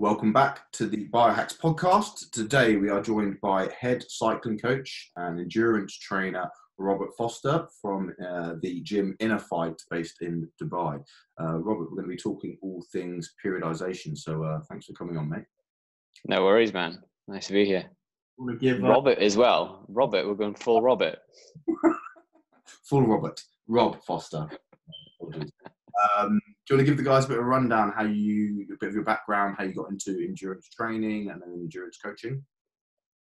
Welcome back to the Biohacks podcast. Today we are joined by head cycling coach and endurance trainer Robert Foster from uh, the gym InnerFight based in Dubai. Uh, Robert, we're going to be talking all things periodization. So uh, thanks for coming on, mate. No worries, man. Nice to be here. Give, uh, Robert as well. Robert, we're going full Robert. full Robert. Rob Foster. Um, do you want to give the guys a bit of a rundown how you, a bit of your background, how you got into endurance training and then endurance coaching?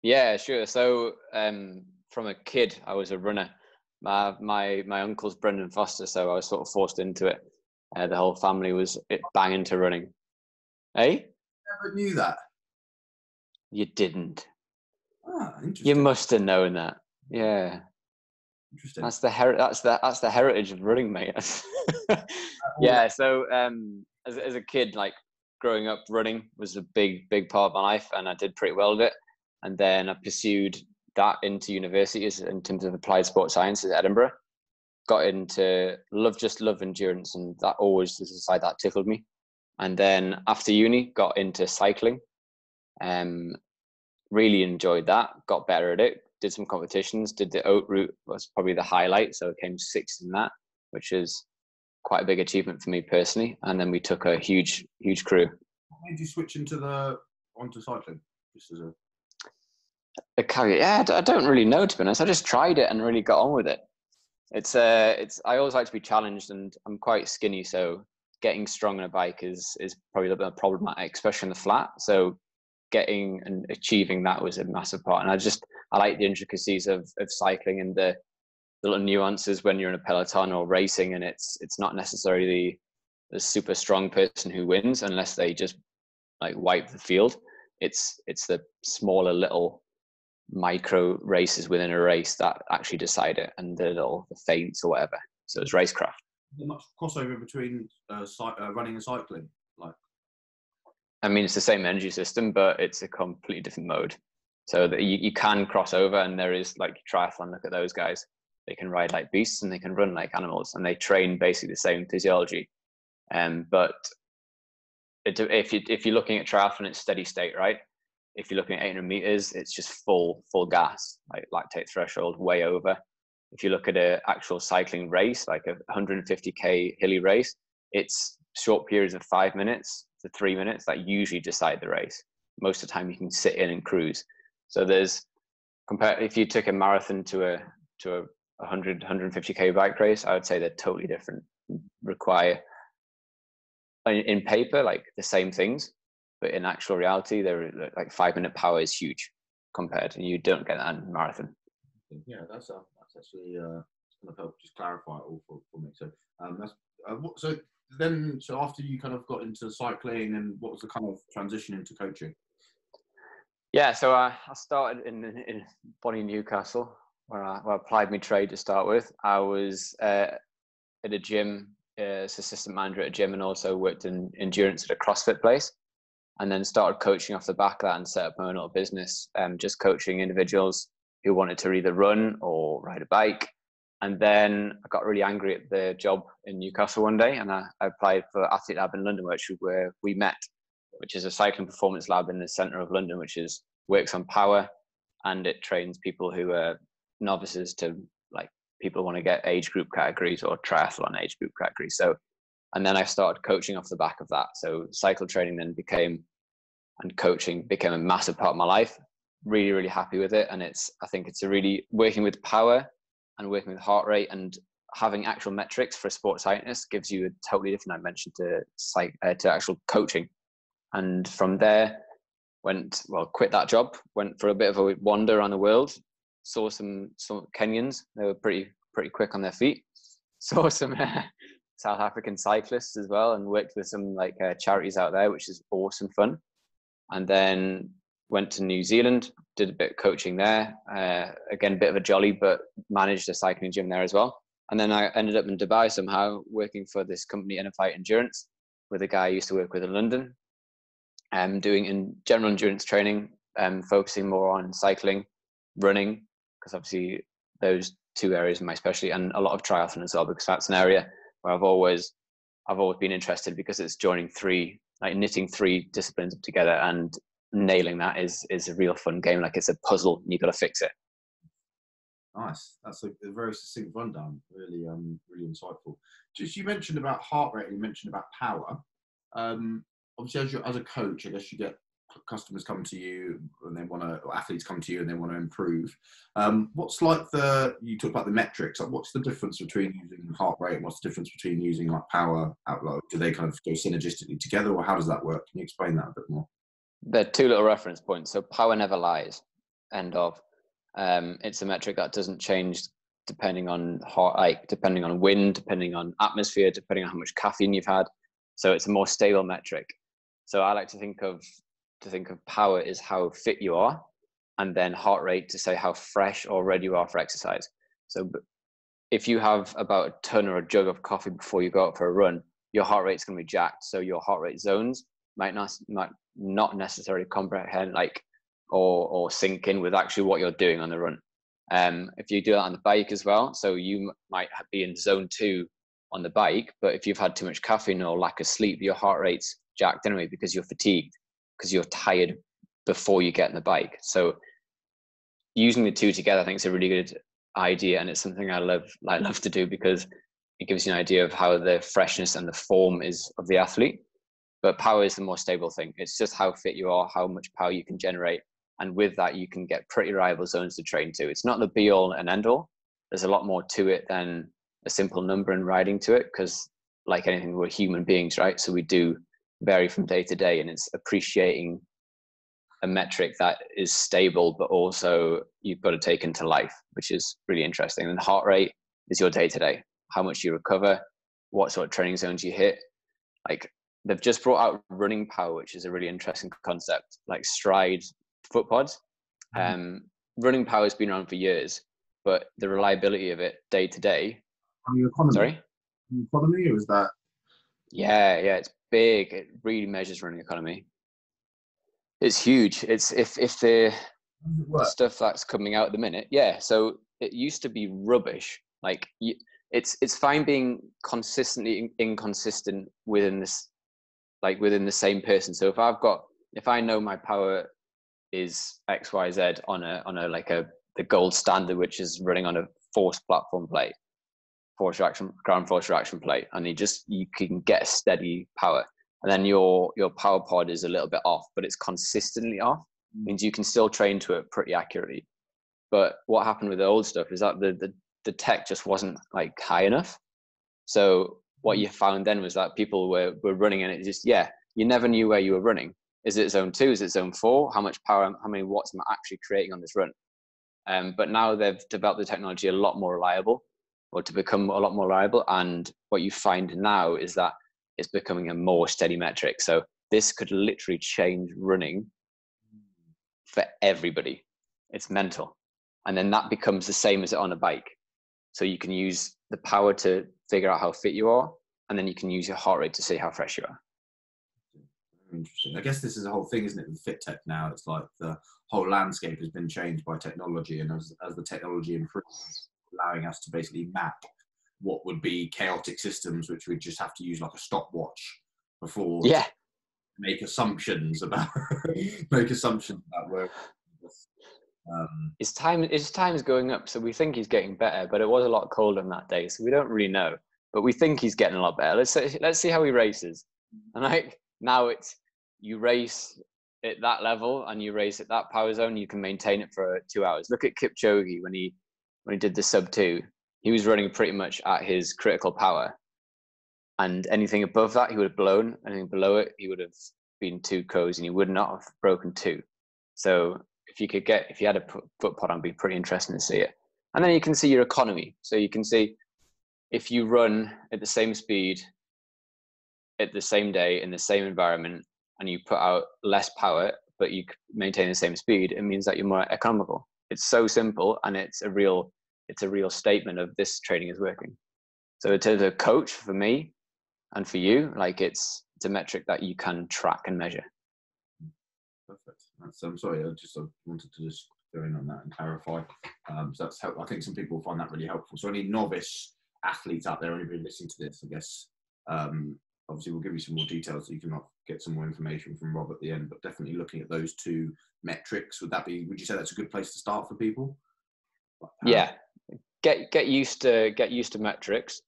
Yeah, sure. So um, from a kid, I was a runner. My my my uncle's Brendan Foster, so I was sort of forced into it. Uh, the whole family was banging to running. Hey, never knew that. You didn't. Ah, interesting. You must have known that. Yeah. Interesting. That's the her- that's the that's the heritage of running, mate. yeah. So um, as as a kid, like growing up, running was a big big part of my life, and I did pretty well with it. And then I pursued that into universities in terms of applied sports sciences at Edinburgh. Got into love, just love endurance, and that always was a side that tickled me. And then after uni, got into cycling. Um, really enjoyed that. Got better at it did some competitions. Did the Haute Route was probably the highlight, so it came sixth in that, which is quite a big achievement for me personally. And then we took a huge, huge crew. How did you switch into the onto cycling? Just as a a caveat, yeah, I don't really know to be honest. I just tried it and really got on with it. It's uh, it's I always like to be challenged, and I'm quite skinny, so getting strong on a bike is is probably a little bit problematic, especially in the flat. So getting and achieving that was a massive part. And I just I like the intricacies of of cycling and the, the little nuances when you're in a peloton or racing, and it's it's not necessarily the, the super strong person who wins unless they just like wipe the field. It's it's the smaller little micro races within a race that actually decide it, and the little the feints or whatever. So it's racecraft. much crossover between uh, uh, running and cycling, I mean, it's the same energy system, but it's a completely different mode. So that you, you can cross over, and there is like triathlon. Look at those guys; they can ride like beasts and they can run like animals, and they train basically the same physiology. Um, but it, if you if you're looking at triathlon, it's steady state, right? If you're looking at 800 meters, it's just full full gas, like lactate threshold way over. If you look at an actual cycling race, like a 150k hilly race, it's short periods of five minutes to three minutes that usually decide the race. Most of the time, you can sit in and cruise. So there's compare if you took a marathon to a to a 100 150k bike race, I would say they're totally different. Require in paper like the same things, but in actual reality, they're like five minute power is huge compared, and you don't get that in marathon. Yeah, that's uh, that's actually uh, going to help just clarify it all for, for me. So um, that's uh, so then, so after you kind of got into cycling, and what was the kind of transition into coaching? Yeah, so I, I started in, in Bonnie Newcastle, where I, where I applied my trade to start with. I was uh, at a gym uh, as assistant manager at a gym, and also worked in endurance at a CrossFit place. And then started coaching off the back of that and set up my own little business, um, just coaching individuals who wanted to either run or ride a bike and then I got really angry at the job in Newcastle one day, and I, I applied for Athlete Lab in London, which where we met, which is a cycling performance lab in the centre of London, which is works on power, and it trains people who are novices to like people want to get age group categories or triathlon age group categories. So, and then I started coaching off the back of that. So cycle training then became, and coaching became a massive part of my life. Really, really happy with it, and it's I think it's a really working with power and working with heart rate and having actual metrics for a sports scientist gives you a totally different dimension to psych, uh, to actual coaching. And from there, went well, quit that job, went for a bit of a wander around the world, saw some some Kenyans. They were pretty pretty quick on their feet. Saw some uh, South African cyclists as well, and worked with some like uh, charities out there, which is awesome fun. And then went to New Zealand, did a bit of coaching there. Uh, again, a bit of a jolly, but managed a cycling gym there as well. And then I ended up in Dubai somehow, working for this company, Fight Endurance, with a guy I used to work with in London, um, doing in general endurance training, um, focusing more on cycling, running, because obviously those two areas are my specialty, and a lot of triathlon as well, because that's an area where I've always I've always been interested because it's joining three like knitting three disciplines together and nailing that is is a real fun game. Like it's a puzzle, and you've got to fix it. Nice. That's a, a, very succinct rundown. Really, um, really insightful. Just you mentioned about heart rate. You mentioned about power. Um, obviously, as, you as a coach, I guess you get customers come to you and they want to, athletes come to you and they want to improve. Um, what's like the, you talk about the metrics, like what's the difference between using heart rate and what's the difference between using like power outload? Do they kind of go synergistically together or how does that work? Can you explain that a bit more? There are two little reference points. So power never lies, end of. Um, it's a metric that doesn't change depending on heart, like depending on wind, depending on atmosphere, depending on how much caffeine you've had. So it's a more stable metric. So I like to think of to think of power is how fit you are, and then heart rate to say how fresh or ready you are for exercise. So if you have about a ton or a jug of coffee before you go out for a run, your heart rate's going to be jacked. So your heart rate zones might not might not necessarily comprehend like or or sync in with actually what you're doing on the run. Um, if you do that on the bike as well, so you might be in zone two on the bike, but if you've had too much caffeine or lack of sleep, your heart rate's jacked anyway because you're fatigued because you're tired before you get in the bike. So using the two together, I think is a really good idea, and it's something I love I love to do because it gives you an idea of how the freshness and the form is of the athlete. But power is the more stable thing. It's just how fit you are, how much power you can generate, and with that, you can get pretty reliable zones to train to. It's not the be all and end all. There's a lot more to it than a simple number and riding to it because, like anything, we're human beings, right? So we do vary from day to day and it's appreciating a metric that is stable but also you've got to take into life which is really interesting and heart rate is your day to day how much you recover what sort of training zones you hit like they've just brought out running power which is a really interesting concept like stride foot pods mm-hmm. um, running power has been around for years but the reliability of it day to day sorry economy or is that yeah yeah it's big. It really measures running economy. It's huge. It's if if the stuff that's coming out at the minute, yeah. So it used to be rubbish. Like you, it's it's fine being consistently inconsistent within this, like within the same person. So if I've got if I know my power is X Y Z on a on a like a the gold standard, which is running on a force platform plate, force reaction ground force reaction plate and you just you can get a steady power and then your your power pod is a little bit off but it's consistently off mm. means you can still train to it pretty accurately but what happened with the old stuff is that the the, the tech just wasn't like high enough so what you found then was that people were were running and it just yeah you never knew where you were running is it zone two is it zone four how much power how many watts am i actually creating on this run um, but now they've developed the technology a lot more reliable or to become a lot more reliable. And what you find now is that it's becoming a more steady metric. So this could literally change running for everybody. It's mental. And then that becomes the same as it on a bike. So you can use the power to figure out how fit you are, and then you can use your heart rate to see how fresh you are. Interesting. I guess this is a whole thing, isn't it? With fit tech now, it's like the whole landscape has been changed by technology, and as as the technology improves, allowing us to basically map what would be chaotic systems, which we'd just have to use like a stopwatch before. Yeah. Make assumptions about make assumptions about where. Um, his time his going up, so we think he's getting better. But it was a lot colder on that day, so we don't really know. But we think he's getting a lot better. Let's let's see how he races. And like now, it's you race at that level and you race at that power zone, you can maintain it for two hours. Look at Kipchoge when he when he did the sub two, he was running pretty much at his critical power. And anything above that, he would have blown. Anything below it, he would have been too cozy and he would not have broken two. So if you could get, if you had a foot pod on, be pretty interesting to see it. And then you can see your economy. So you can see if you run at the same speed at the same day in the same environment and you put out less power, but you maintain the same speed, it means that you're more economical. It's so simple and it's a real it's a real statement of this training is working. So to the coach, for me, and for you, like it's it's a metric that you can track and measure. Perfect. That's, I'm sorry, I just I wanted to just go in on that and clarify. Um, so that's help. I think some people find that really helpful. So any novice athletes out there, anybody listening to this, I guess, um, obviously we'll give you some more details that you can get some more information from Rob at the end. But definitely looking at those two metrics. Would that be? Would you say that's a good place to start for people? Yeah, get get used to get used to metrics,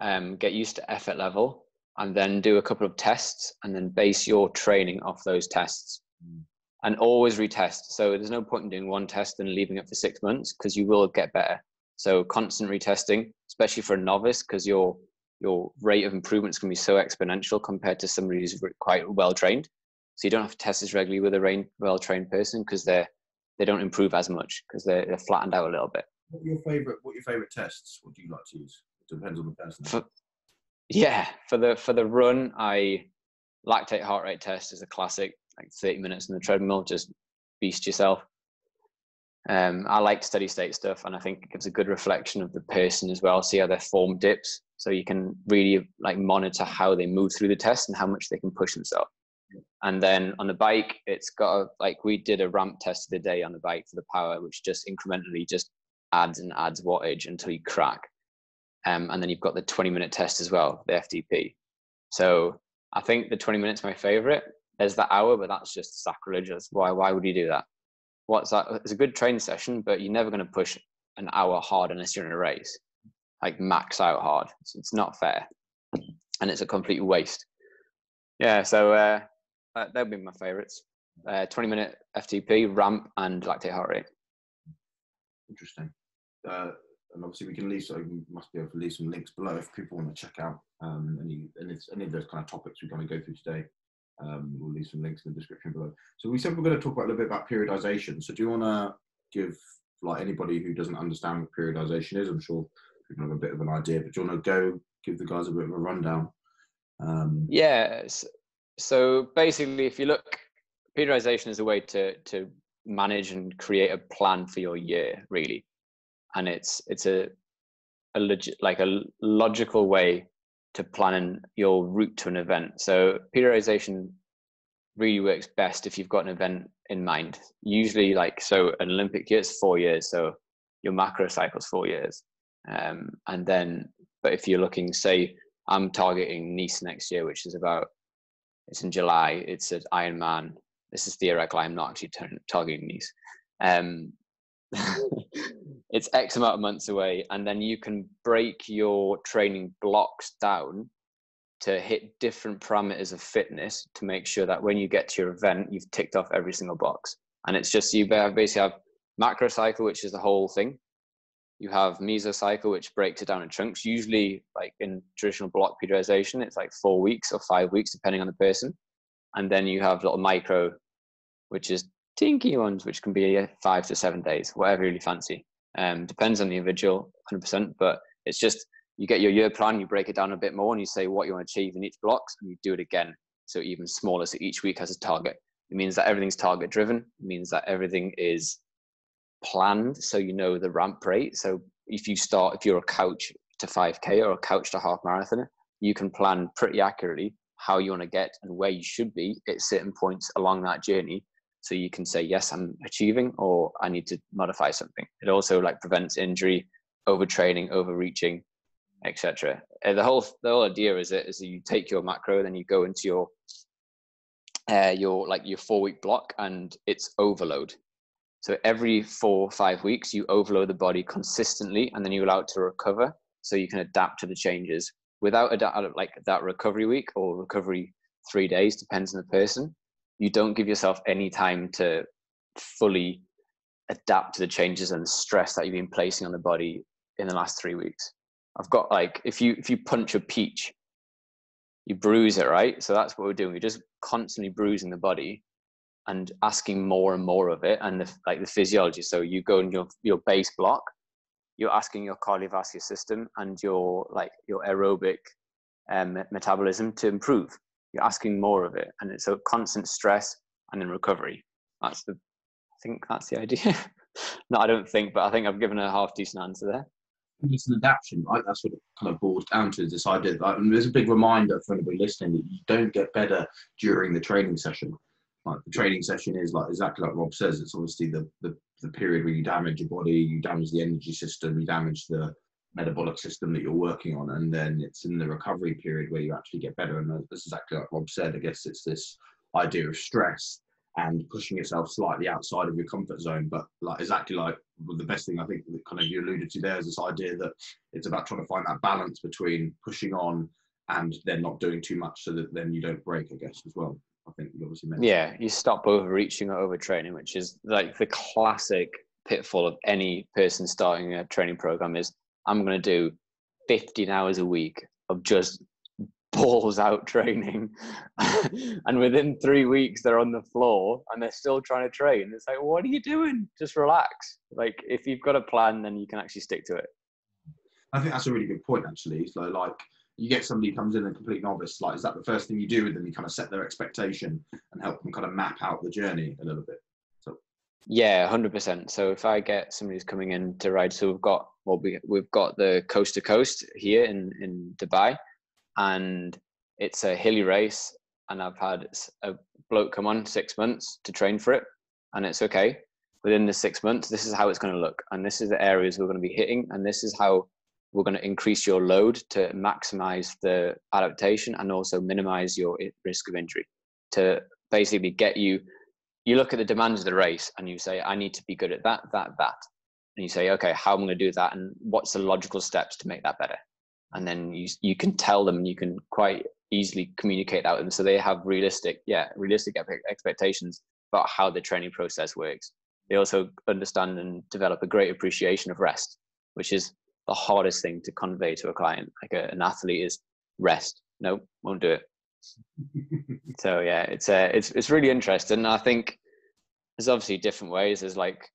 um, get used to effort level, and then do a couple of tests, and then base your training off those tests. Mm. And always retest. So there's no point in doing one test and leaving it for six months because you will get better. So constant retesting, especially for a novice, because your your rate of improvement is going to be so exponential compared to somebody who's quite well trained. So you don't have to test as regularly with a well trained person because they're they don't improve as much because they're, they're, flattened out a little bit. What your favorite? What your favorite tests? What do you like to use? It depends on the person. For, yeah, for the for the run, I lactate heart rate test is a classic. Like 30 minutes in the treadmill, just beast yourself. Um, I like steady state stuff, and I think it gives a good reflection of the person as well. See how their form dips, so you can really like monitor how they move through the test and how much they can push themselves. And then on the bike, it's got a, like we did a ramp test of the day on the bike for the power, which just incrementally just adds and adds wattage until you crack. Um, and then you've got the 20 minute test as well, the FTP. So I think the 20 minutes my favorite. There's the hour, but that's just sacrilegious. Why? Why would you do that? what's that? It's a good training session, but you're never going to push an hour hard unless you're in a race, like max out hard. It's, it's not fair, and it's a complete waste. Yeah, so uh, that would be my favorites. Uh, 20 minute FTP, ramp, and lactate heart rate. Interesting. Uh, and obviously, we can leave. So we must be able to leave some links below if people want to check out um, any any, any of those kind of topics we're going to go through today. Um, we'll leave some links in the description below. So we said we're going to talk about a little bit about periodization. So do you want to give like anybody who doesn't understand what periodization is? I'm sure people have a bit of an idea, but do you want to go give the guys a bit of a rundown? Um, yes. So basically, if you look, periodization is a way to to manage and create a plan for your year, really, and it's it's a a legit like a logical way to planning your route to an event. So periodization really works best if you've got an event in mind. Usually, like so, an Olympic year is four years, so your macro cycle is four years, um, and then. But if you're looking, say, I'm targeting Nice next year, which is about it's in July. It's an Ironman. This is theoretical. I'm not actually targeting Nice. Um, it's X amount of months away, and then you can break your training blocks down to hit different parameters of fitness to make sure that when you get to your event, you've ticked off every single box. And it's just you basically have macro cycle, which is the whole thing. You have mesocycle, which breaks it down in chunks. Usually, like in traditional block periodization, it's like four weeks or five weeks, depending on the person. And then you have little micro, which is tinky ones, which can be five to seven days, whatever you really fancy. Um, depends on the individual, 100%. But it's just you get your year plan, you break it down a bit more, and you say what you want to achieve in each blocks, and you do it again. So even smaller, so each week has a target. It means that everything's target driven. It means that everything is planned, so you know the ramp rate. So if you start, if you're a couch to 5k or a couch to half marathon, you can plan pretty accurately how you want to get and where you should be at certain points along that journey so you can say yes i'm achieving or i need to modify something. It also like prevents injury overtraining overreaching etc the whole the whole idea is it is you take your macro then you go into your uh, your like your four week block and it's overload. So every four five weeks you overload the body consistently and then you allow it to recover so you can adapt to the changes. Without adapt like that recovery week or recovery three days depends on the person you don't give yourself any time to fully adapt to the changes and stress that you've been placing on the body in the last three weeks. I've got like if you if you punch a peach, you bruise it, right? So that's what we're doing. We're just constantly bruising the body and asking more and more of it and the, like the physiology. So you go in your your base block, you're asking your cardiovascular system and your like your aerobic um, metabolism to improve you're asking more of it and it's a constant stress and then recovery. That's the i think that's the idea. No i don't think but i think i've given a half decent answer there. It's an adaptation right? That's what it kind of boils down to this idea that mean, there's a big reminder for anybody listening that you don't get better during the training session. Like the training session is like exactly like rob says it's obviously the, the the period where you damage your body you damage the energy system you damage the metabolic system that you're working on, and then it's in the recovery period where you actually get better. And this is exactly like Rob said. I guess it's this idea of stress and pushing yourself slightly outside of your comfort zone. But like exactly like the best thing I think that kind of you alluded to there is this idea that it's about trying to find that balance between pushing on and then not doing too much so that then you don't break, I guess, as well. I think you obviously mentioned. Yeah, you stop overreaching or overtraining, which is like the classic pitfall of any person starting a training program is I'm going to do 15 hours a week of just balls out training. And within three weeks they're on the floor and they're still trying to train. It's like what are you doing? Just relax. Like if you've got a plan then you can actually stick to it. I think that's a really good point actually. So like you get somebody who comes in a complete novice like is that the first thing you do with them? You kind of set their expectation and help them kind of map out the journey a little bit. So yeah 100% so if i get somebody who's coming in to ride so we've got well we, we've got the coast to coast here in in dubai and it's a hilly race and I've had a bloke come on six months to train for it and it's okay. Within the six months, this is how it's going to look and this is the areas we're going to be hitting and this is how we're going to increase your load to maximize the adaptation and also minimize your risk of injury to basically get you you look at the demands of the race and you say i need to be good at that that that and you say okay how am i going to do that and what's the logical steps to make that better? And then you you can tell them you can quite easily communicate out them so they have realistic yeah realistic expectations about how the training process works. They also understand and develop a great appreciation of rest which is the hardest thing to convey to a client. Like a, an athlete is rest. No won't do it. So yeah it's uh, it's it's really interesting i think there's obviously different ways. There's like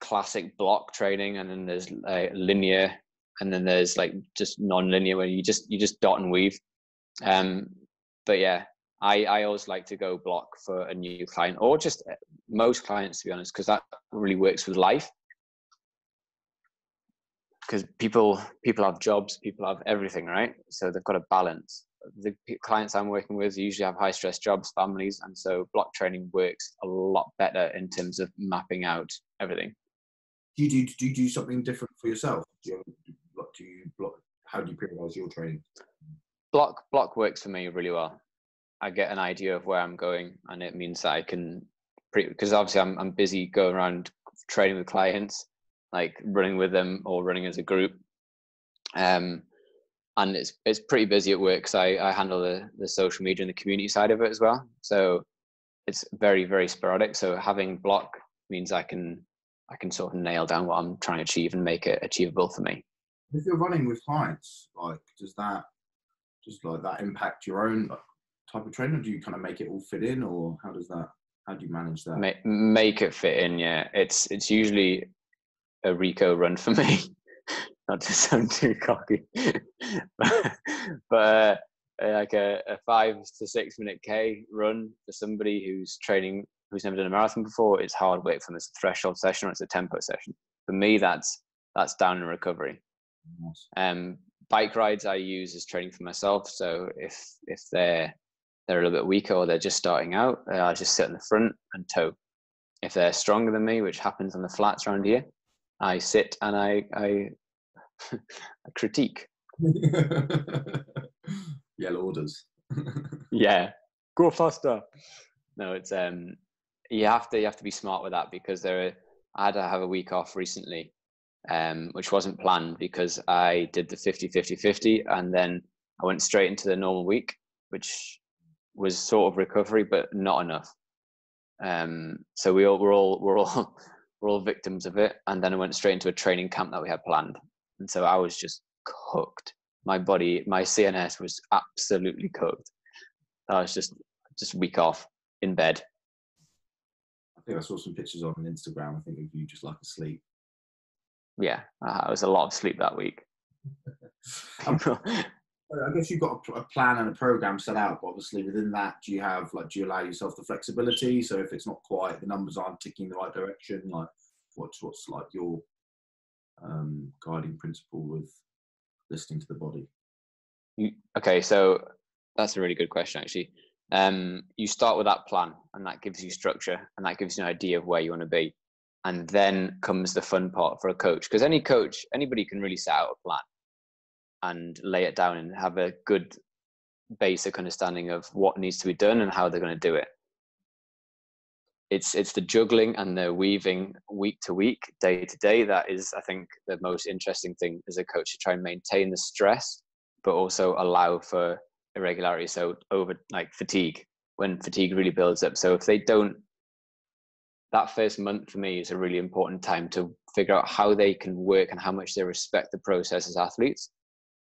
classic block training and then there's uh, linear and then there's like just non-linear where you just you just dot and weave. Um but yeah i i always like to go block for a new client or just uh, most clients to be honest because that really works with life. Because people people have jobs people have everything right? So they've got a balance. The clients i'm working with usually have high stress jobs families and so block training works a lot better in terms of mapping out everything do you do, do you do something different for yourself do you, do you block? How do you periodize your training? Block block works for me really well. I get an idea of where I'm going, and it means that I can because obviously I'm I'm busy going around training with clients, like running with them or running as a group. Um, and it's it's pretty busy at work because I, I handle the, the social media and the community side of it as well. So it's very very sporadic. So having block means I can I can sort of nail down what I'm trying to achieve and make it achievable for me if you're running with clients, like does that just like that impact your own type of training? or do you kind of make it all fit in, or how does that? How do you manage that? Make, make it fit in. Yeah, it's it's usually a Rico run for me. Not to sound too cocky, but, but uh, like a, a five to six minute K run for somebody who's training who's never done a marathon before, it's hard work from it's a threshold session or it's a tempo session. For me, that's that's down in recovery. Um, bike rides I use as training for myself. So if if they're they're a little bit weaker or they're just starting out, uh, I just sit in the front and tow. If they're stronger than me, which happens on the flats around here, I sit and I I, I critique. Yell orders. yeah, go faster. No, it's um you have to you have to be smart with that because there are, I had to have a week off recently um, which wasn't planned because I did the 50 50 50 and then I went straight into the normal week, which was sort of recovery, but not enough. Um, so we all we're all we're all we're all victims of it. And then I went straight into a training camp that we had planned, and so I was just cooked. My body, my CNS was absolutely cooked. I was just just week off in bed. I think I saw some pictures on Instagram. I think of you just like asleep yeah, uh, it was a lot of sleep that week. I guess you've got a, plan and a program set out, but obviously within that, do you have like, do you allow yourself the flexibility? So if it's not quite, the numbers aren't ticking the right direction, like what's what's like your um, guiding principle with listening to the body? okay, so that's a really good question actually. Um, you start with that plan, and that gives you structure, and that gives you an idea of where you want to be. And then comes the fun part for a coach because any coach anybody can really set out a plan and lay it down and have a good basic understanding of what needs to be done and how they're going to do it. It's it's the juggling and the weaving week to week day to day that is i think the most interesting thing as a coach to try and maintain the stress but also allow for irregularity so over like fatigue when fatigue really builds up so if they don't that first month for me is a really important time to figure out how they can work and how much they respect the process as athletes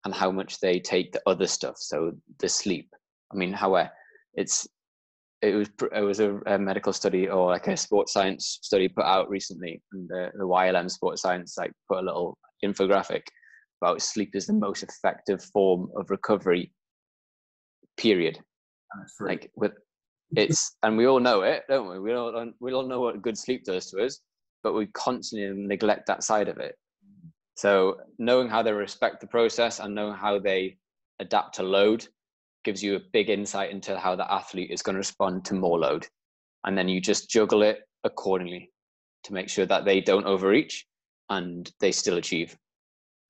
and how much they take the other stuff so the sleep i mean how it's it was it was a, a, medical study or like a sports science study put out recently, and the, the YLM Sports Science like put a little infographic about sleep is the most effective form of recovery. Period. Like with it's and we all know it, don't we? We all we all know what good sleep does to us, but we constantly neglect that side of it. So knowing how they respect the process and knowing how they adapt to load gives you a big insight into how the athlete is going to respond to more load. And then you just juggle it accordingly to make sure that they don't overreach and they still achieve.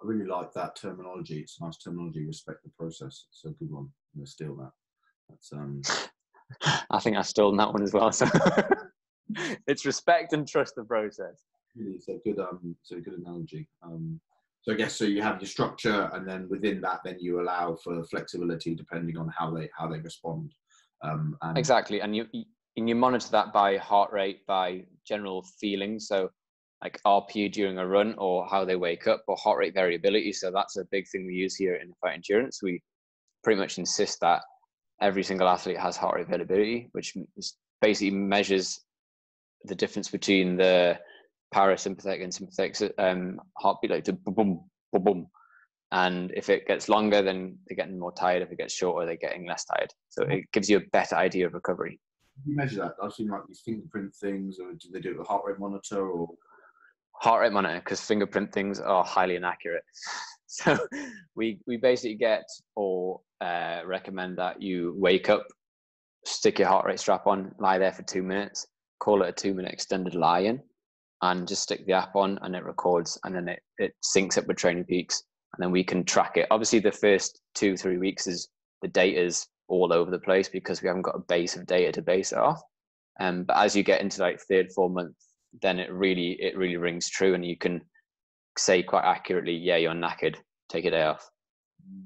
I really like that terminology. It's nice terminology. Respect the process. It's a good one. I'm to steal that. That's um. I think I've stolen that one as well. So it's respect and trust the process. Really, it's a good um. Good analogy. Um, so I guess so you have your structure, and then within that, then you allow for flexibility depending on how they how they respond. Um, and exactly, and you and you monitor that by heart rate, by general feeling. So like RPE during a run, or how they wake up, or heart rate variability. So that's a big thing we use here in fight endurance. We pretty much insist that every single athlete has heart rate variability, which basically measures the difference between the parasympathetic and sympathetic um, heartbeat, like to boom, boom, boom. And if it gets longer, then they're getting more tired. If it gets shorter, they're getting less tired. So it gives you a better idea of recovery. You measure that? I've seen like these fingerprint things, or do they do it with a heart rate monitor or? Heart rate monitor, because fingerprint things are highly inaccurate. So we we basically get or uh, recommend that you wake up, stick your heart rate strap on, lie there for two minutes, call it a two minute extended lie in, and just stick the app on and it records and then it, it syncs up with TrainingPeaks and then we can track it. Obviously the first two three weeks is the data is all over the place because we haven't got a base of data to base it off. Um, but as you get into like third four month then it really it really rings true and you can say quite accurately yeah you're knackered. Take a day off. Mm,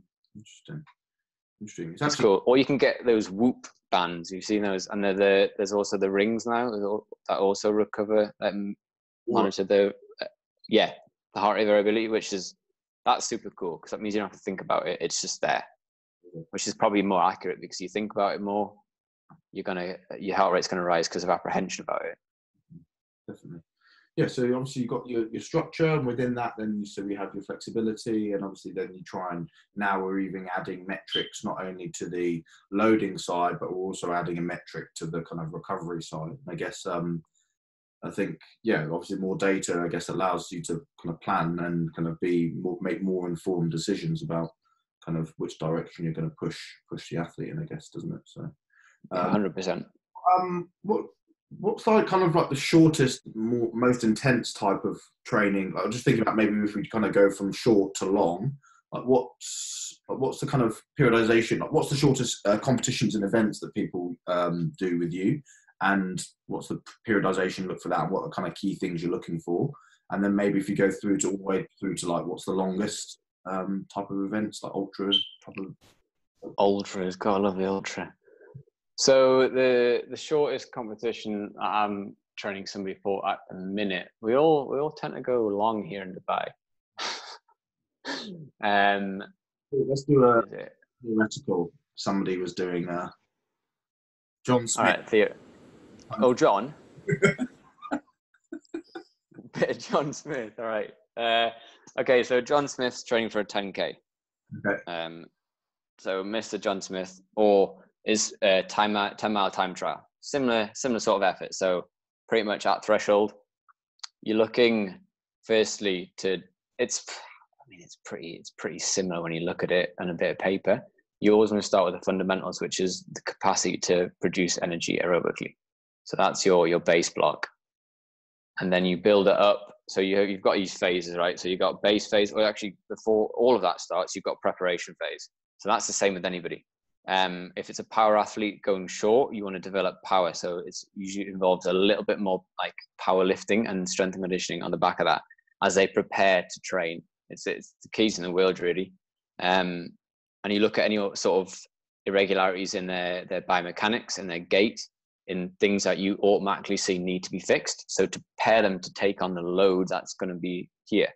interesting it's actually cool or you can get those whoop bands you've seen those and the, there's also the rings now that also recover um, monitor the uh, yeah the heart rate variability, which is that's super cool because that means you don't have to think about it; it's just there, which is probably more accurate because you think about it more. You're gonna your heart rate's gonna rise because of apprehension about it. Definitely. Yeah, so obviously you've got your, your structure, and within that, then so we have your flexibility, and obviously then you try and now we're even adding metrics not only to the loading side, but we're also adding a metric to the kind of recovery side. I guess um, I think, yeah, obviously more data, I guess, allows you to kind of plan and kind of be more, make more informed decisions about kind of which direction you're going to push push the athlete in, I guess, doesn't it? So, hundred um, percent. Um, what what's like kind of like the shortest, more, most intense type of training? I'm just thinking about maybe if we kind of go from short to long. Like what's what's the kind of periodization? Like what's the shortest uh, competitions and events that people um, do with you? and what's the periodization look for that what are kind of key things you're looking for and then maybe if you go through to all the way through to like what's the longest um, type of events like ultra type of ultras god i love the ultra so the the shortest competition i'm training somebody for at the minute we all we all tend to go long here in dubai um let's do a theoretical somebody was doing a john smith all right, Oh, John. John Smith. All right. Uh, okay, so John Smith's training for a 10k. Okay. Um, so Mr. John Smith, or is a time 10 mile time trial. Similar, similar sort of effort. So pretty much at threshold. You're looking, firstly, to it's. I mean, it's pretty. It's pretty similar when you look at it on a bit of paper. You always want to start with the fundamentals, which is the capacity to produce energy aerobically. So that's your your base block. and then you build it up. So you, you've got these phases, right? So you've got base phase, or actually before all of that starts, you've got preparation phase. So that's the same with anybody. Um, if it's a power athlete going short, you want to develop power. So it's usually involves a little bit more like power lifting and strength and conditioning on the back of that as they prepare to train. It's, it's the keys in the world really. Um, and you look at any sort of irregularities in their, their biomechanics and their gait in things that you automatically see need to be fixed. So to prepare them to take on the load that's going to be here.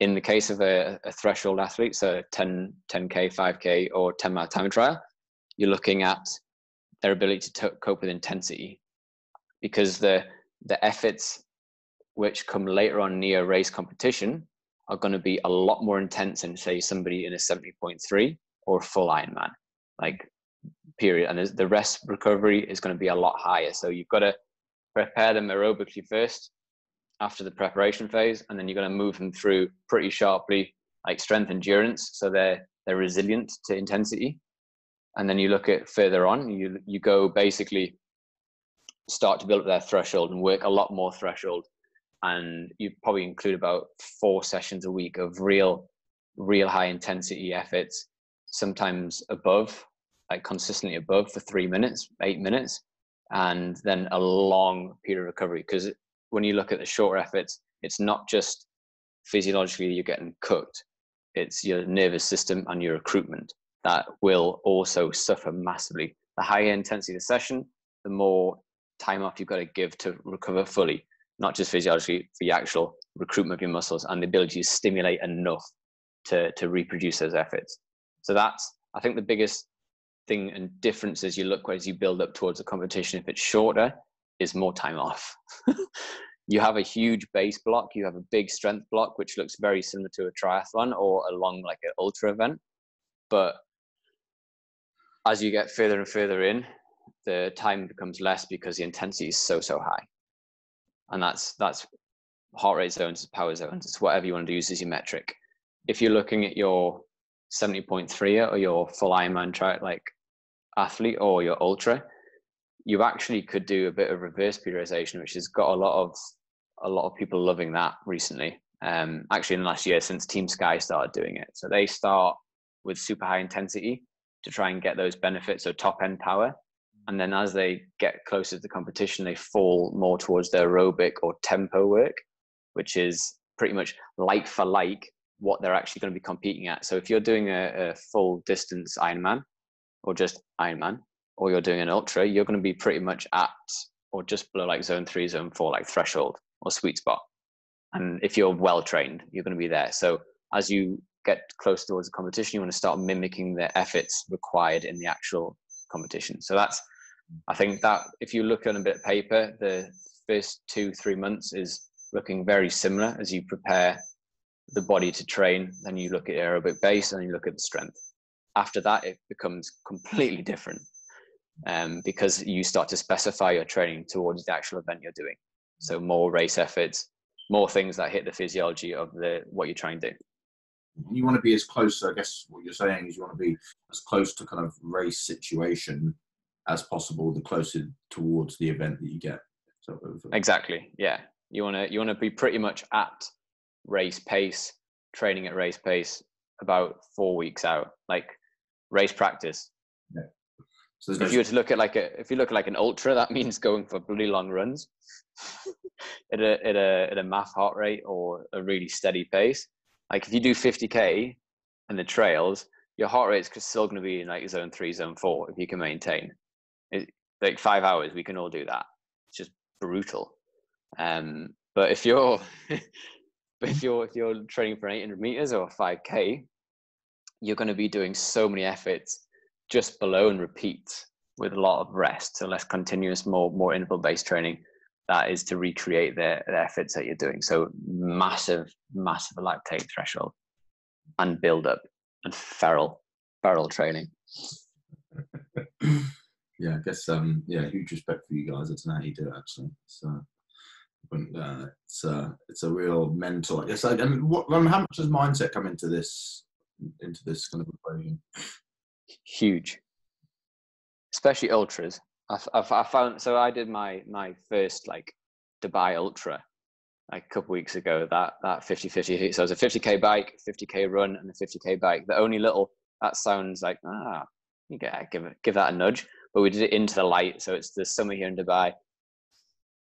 In the case of a, a threshold athlete, so 10, 10K, 5K, or 10 mile time trial, you're looking at their ability to cope with intensity because the the efforts which come later on near race competition are going to be a lot more intense than say somebody in a 70.3 or full Ironman, like period. And the rest recovery is going to be a lot higher. So you've got to prepare them aerobically first after the preparation phase, and then you're going to move them through pretty sharply, like strength endurance, so they're they're resilient to intensity and then you look at further on you you go basically start to build up their threshold and work a lot more threshold. And you probably include about four sessions a week of real real high intensity efforts sometimes above like consistently above for three minutes eight minutes and then a long period of recovery. Because when you look at the shorter efforts it's not just physiologically you're getting cooked. It's your nervous system and your recruitment that will also suffer massively. The higher intensity the session, the more time off you've got to give to recover fully, not just physiologically, for the actual recruitment of your muscles and the ability to stimulate enough to, to reproduce those efforts. So that's, I think, the biggest thing and difference as you look as you build up towards a competition. If it's shorter, is more time off. you have a huge base block, you have a big strength block, which looks very similar to a triathlon or a long like an ultra event. But as you get further and further in, the time becomes less because the intensity is so so high, and that's that's heart rate zones, power zones. It's whatever you want to use as your metric. If you're looking at your 70.3 or your full Ironman track like athlete or your ultra, you actually could do a bit of reverse periodization, which has got a lot of a lot of people loving that recently. Um, actually, in the last year since Team Sky started doing it, so they start with super high intensity to try and get those benefits of top end power. And then as they get closer to the competition, they fall more towards their aerobic or tempo work, which is pretty much like for like what they're actually going to be competing at. So if you're doing a, a full distance Ironman or just Ironman, or you're doing an ultra, you're going to be pretty much at or just below like zone three, zone four, like threshold or sweet spot. And if you're well trained, you're going to be there. So as you get close towards the competition, you want to start mimicking the efforts required in the actual competition. So that's, I think that if you look on a bit of paper, the first two, three months is looking very similar as you prepare the body to train. Then you look at aerobic base and you look at the strength. After that, it becomes completely different um, because you start to specify your training towards the actual event you're doing. So more race efforts, more things that hit the physiology of the what you're trying to do you want to be as close. I guess what you're saying is you want to be as close to kind of race situation as possible, the closer towards the event that you get. So exactly, yeah. You want to you want to be pretty much at race pace, training at race pace about four weeks out, like race practice. Yeah. So if you were to look at like a if you look at like an ultra, that means going for really long runs at a at a at a MAF heart rate or a really steady pace like if you do 50k and the trails, your heart rate is still going to be in like zone three, zone four if you can maintain. It, like five hours, we can all do that. It's just brutal. Um, but if you're but if you're if you're training for 800 meters or 5k, you're going to be doing so many efforts just below and repeat with a lot of rest, so less continuous, more more interval based training that is to recreate the, the efforts that you're doing. So massive, massive lactate threshold and build up and feral, feral training. yeah, I guess um yeah, huge respect for you guys. It's not how you do it actually. So uh, it's uh, it's a real mental. Yes, I, I mean, what, I mean, how much does mindset come into this into this kind of equation? Huge, especially ultras. I, I, I found so I did my my first like Dubai Ultra like a couple weeks ago that that 50 50 so it was a 50k bike 50k run and a 50k bike. The only little that sounds like ah you get give it give that a nudge but we did it into the light so it's the summer here in dubai.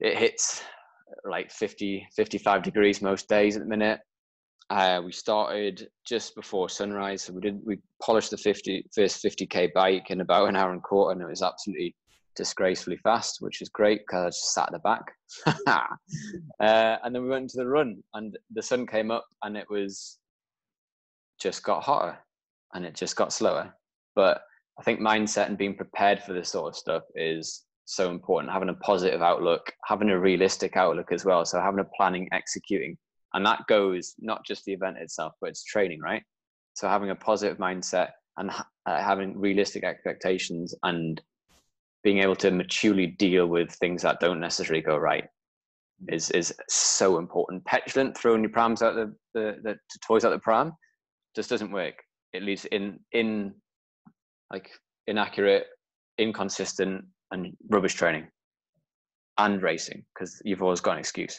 It hits like 50 55 degrees most days at the minute. Uh, we started just before sunrise so we did we polished the 50 first 50k bike in about an hour and a quarter and it was absolutely disgracefully fast, which is great because I just sat at the back. uh, and then we went into the run, and the sun came up, and it was just got hotter, and it just got slower. But I think mindset and being prepared for this sort of stuff is so important. Having a positive outlook, having a realistic outlook as well. So having a planning, executing, and that goes not just the event itself, but it's training, right? So having a positive mindset and uh, having realistic expectations and being able to maturely deal with things that don't necessarily go right is is so important. Petulant, throwing your prams out the, the, the toys out the pram, just doesn't work. It leads in in like inaccurate, inconsistent, and rubbish training and racing because you've always got an excuse.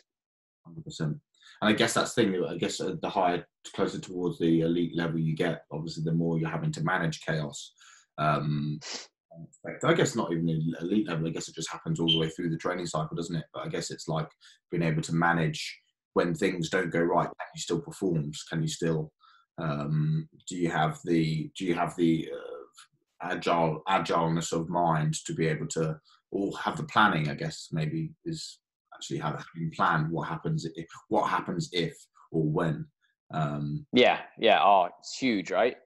Hundred percent. And I guess that's the thing. I guess the higher, closer towards the elite level you get, obviously, the more you're having to manage chaos. Um, I guess not even elite level. I guess it just happens all the way through the training cycle, doesn't it? But I guess it's like being able to manage when things don't go right. Can you still perform? Can you still? Um, do you have the? Do you have the uh, agile agileness of mind to be able to, or have the planning? I guess maybe is actually having planned what happens if what happens if or when. Um, yeah, yeah. Oh, it's huge, right?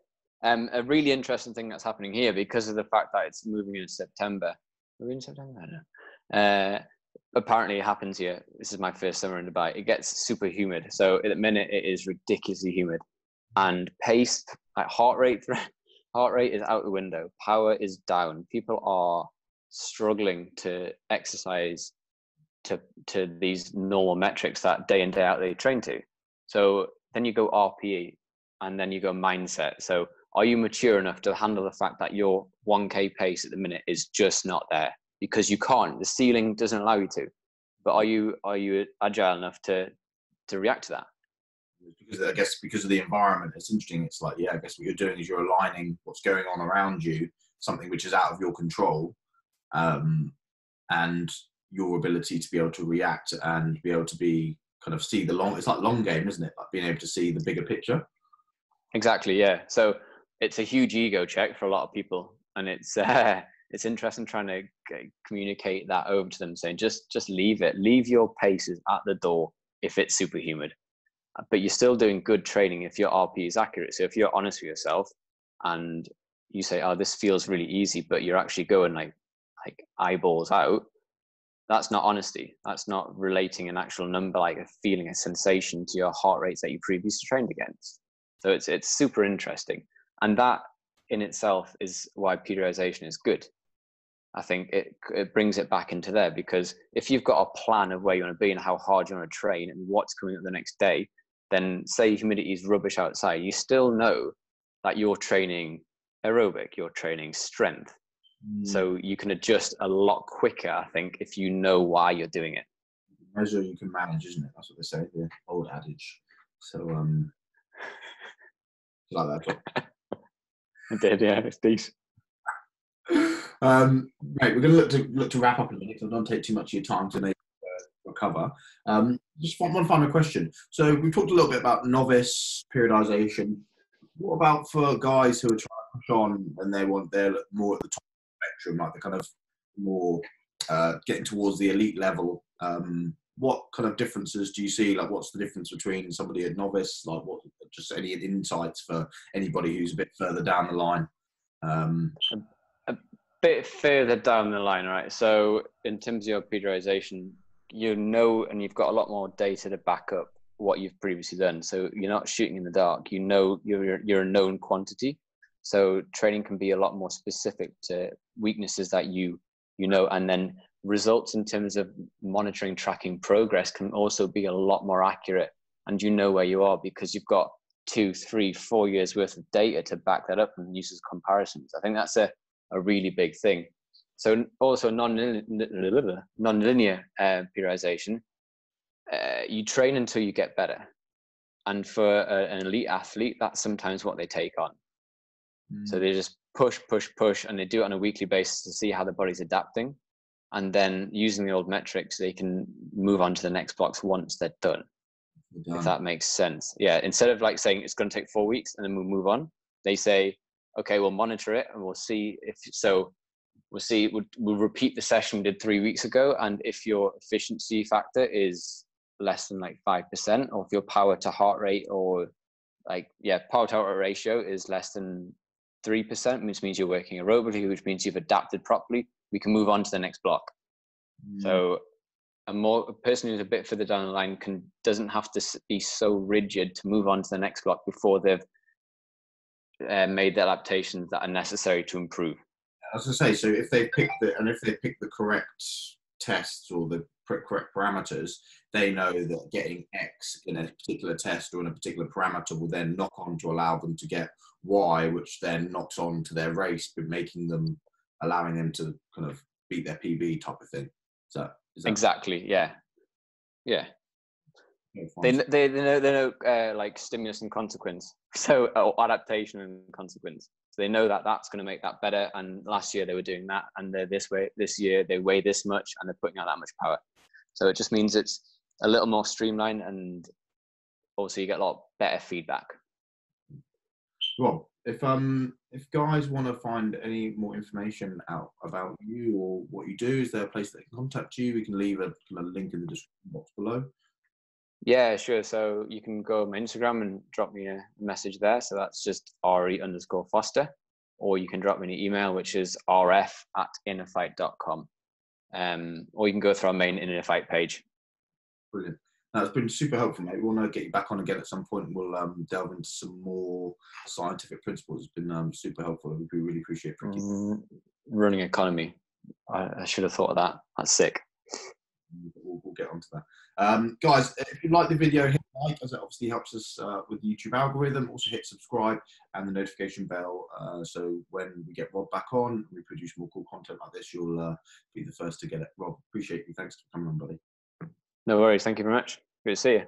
Um, a really interesting thing that's happening here because of the fact that it's moving in September. Are we in September? I know. Uh, apparently, it happens here. This is my first summer in Dubai. It gets super humid. So at the minute, it is ridiculously humid, and pace, like heart rate, heart rate is out the window. Power is down. People are struggling to exercise to to these normal metrics that day in day out they train to. So then you go RPE, and then you go mindset. So are you mature enough to handle the fact that your 1k pace at the minute is just not there? Because you can't the ceiling doesn't allow you to. But are you are you agile enough to to react to that? Because i guess because of the environment it's interesting. It's like yeah i guess what you're doing is you're aligning what's going on around you something which is out of your control um, and your ability to be able to react and be able to be kind of see the long it's like long game isn't it? Like being able to see the bigger picture. Exactly yeah. So it's a huge ego check for a lot of people, and it's uh, it's interesting trying to communicate that over to them, saying just just leave it, leave your paces at the door if it's super humid, but you're still doing good training if your RP is accurate. So if you're honest with yourself and you say, "Oh, this feels really easy," but you're actually going like like eyeballs out, that's not honesty. That's not relating an actual number, like a feeling, a sensation to your heart rates that you previously trained against. So it's it's super interesting and that in itself is why periodization is good. I think it, it brings it back into there because if you've got a plan of where you want to be and how hard you want to train and what's coming up the next day then say humidity is rubbish outside you still know that you're training aerobic you're training strength. Mm. so you can adjust a lot quicker i think if you know why you're doing it. Measure you can manage isn't it? That's what they say the old adage. So um like that I did, yeah. It's decent. Um, right, we're going to look to look to wrap up in a minute. So don't take too much of your time to make, uh, recover. Um, just one, one final question. So we've talked a little bit about novice periodization. What about for guys who are trying to push on and they want they're more at the top of the spectrum, like the kind of more uh, getting towards the elite level? Um, what kind of differences do you see? Like, what's the difference between somebody at novice? Like, what just any insights for anybody who's a bit further down the line? Um, a, a bit further down the line, right? So, in terms of your periodization, you know, and you've got a lot more data to back up what you've previously done. So, you're not shooting in the dark. You know, you're you're a known quantity. So, training can be a lot more specific to weaknesses that you you know, and then results in terms of monitoring, tracking progress can also be a lot more accurate. And you know where you are because you've got two, three, four years worth of data to back that up and use as comparisons. I think that's a, a really big thing. So also non-linear, non-linear uh, periodization. uh, you train until you get better. And for a, an elite athlete, that's sometimes what they take on. Mm. So they just push, push, push, and they do it on a weekly basis to see how the body's adapting. And then using the old metrics, they can move on to the next blocks once they're done. done. If that makes sense. Yeah. Instead of like saying it's going to take four weeks and then we'll move on, they say, okay, we'll monitor it and we'll see if so. We'll see. We'll, we'll repeat the session we did three weeks ago, and if your efficiency factor is less than like five percent, or if your power to heart rate or like yeah, power to heart rate ratio is less than three percent, which means you're working aerobically, which means you've adapted properly. We can move on to the next block. Mm. So a more a person who's a bit further down the line can doesn't have to be so rigid to move on to the next block before they've uh, made the adaptations that are necessary to improve. As I say, so if they pick the and if they pick the correct tests or the correct parameters, they know that getting X in a particular test or in a particular parameter will then knock on to allow them to get Y, which then knocks on to their race, but making them allowing them to kind of beat their PB type of thing. So exactly, yeah, yeah. They, they, they know they know uh, like stimulus and consequence. So or adaptation and consequence. So they know that that's going to make that better and last year they were doing that and they're this way this year they weigh this much and they're putting out that much power. So it just means it's a little more streamlined and also you get a lot better feedback. Well if um if guys want to find any more information out about you or what you do is there a place they can contact you we can leave a, a link in the description box below yeah, sure. So you can go on my Instagram and drop me a message there. So that's just re underscore Foster. Or you can drop me an email, which is rf at innerfight.com. Um, or you can go through our main InnerFight page. Brilliant. That's been super helpful, mate. We'll know, get you back on again at some point. We'll um, delve into some more scientific principles. It's been um, super helpful. We really appreciate it. Mm, running economy. I, I should have thought of that. That's sick we'll, we'll get onto that. Um, guys, if you like the video, hit like as it obviously helps us uh, with the YouTube algorithm. Also hit subscribe and the notification bell. Uh, so when we get Rob back on, we produce more cool content like this, you'll uh, be the first to get it. Rob, appreciate you. Thanks for coming on, buddy. No worries. Thank you very much. Good to see you.